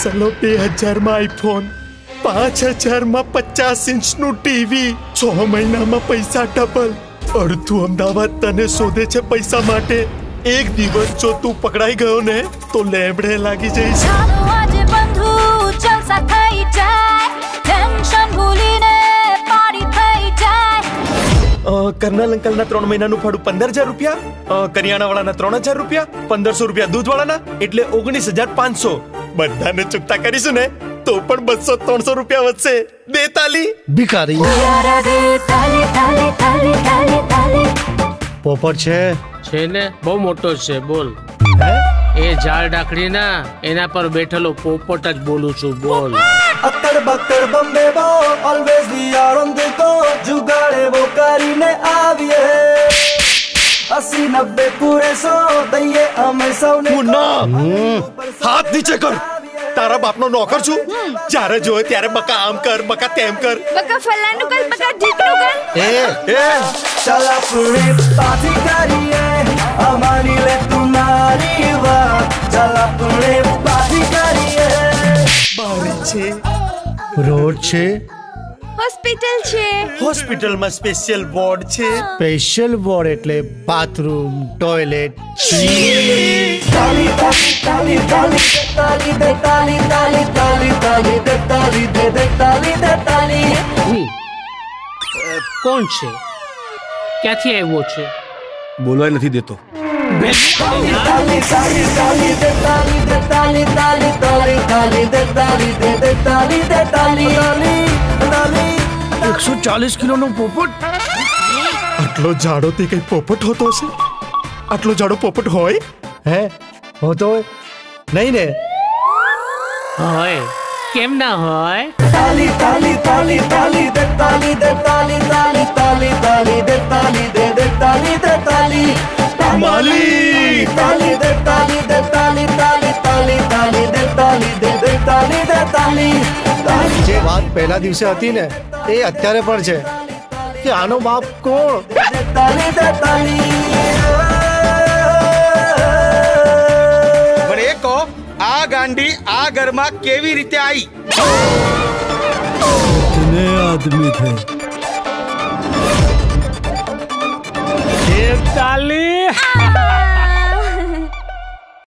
સલો બે હજારમાં આઈફોન, પાંચ હજારમાં પચાસ ઇંચનું ટીવી, છ મહિનામાં પૈસા ડબલ. અડધું અમદાવાદ તને શોધે છે પૈસા માટે. એક દિવસ જો તું પકડાઈ ગયો ને, તો લેબડે લાગી જઈશ. બંધુ કર્નલ અંકલના ત્રણ મહિનાનું ભાડું પંદર હજાર રૂપિયા કરિયાણાવાળાના ત્રણ હજાર રૂપિયા પંદરસો રૂપિયા દૂધવાળાના એટલે ઓગણીસ હજાર પાંચસો. બધાને ચૂકતા કરીશું ને તો પણ બસો ત્રણસો રૂપિયા વધશે. દે તાલી. ભિખારી. પોપટ છે? છે ને બહુ મોટો છે બોલ. એ ઝાડ ડાકડી ના એના પર બેઠેલો પોપટ જ બોલું છું બોલ. અત્તર બક્તર બોમ્બે બો નબ્બે પૂરે સો દઈએ અમે સૌને મુન્ના હાથ નીચે કર. તારા બાપનો નોકર છું. જ્યારે જોય ત્યારે બકા આમ કર બકા તેમ કર. બકા ફલાનું કર બકા ઢીકનું કર. એ એ. ચાલ આપણે પાર્ટી કરીએ અમારી લે તું મારી વાત. ચાલ આપણે પાર્ટી કરીએ. બાર છે. રોડ છે. હોસ્પિટલ છે હોસ્પિટલમાં સ્પેશિયલ વોર્ડ છે સ્પેશિયલ વોર્ડ એટલે બાથરૂમ ટોયલેટ તાલી તાલી તાલી તાલી દે તાલી તાલી તાલી તાલી દે તાલી દે દે તાલી દે તાલી હમ. અ, કોણ છે ક્યાંથી આવ્યો છે બોલવાય નથી દેતો તાલી તાલી તાલી દે તાલી દે તાલી તાલી તાલી તાલી દે તાલી દે દે તાલી દે તાલી તાલી તાલી એકસો ચાલીસ કિલોનો પોપટ આટલો જાડો તે કઈ પોપટ હોતો હશે આટલો જાડો પોપટ હોય હે હોતો હોય નહીં ને હોય કેમ ના હોય તાલી તાલી તાલી તાલી દે તાલી દે તાલી તાલી તાલી તાલી દે તાલી દે દે તાલી દે તાલી માલી! તાલી દે તાલી દે તાલી પહેલા દિવસે હતી ને એ અત્યારે પણ છે કે આનો બાપ કોણ દે તાલી દે તાલી પણ એ કહો આ ગાંડી આ ઘરમાં કેવી રીતે આવી कितने आदमी थे તાલી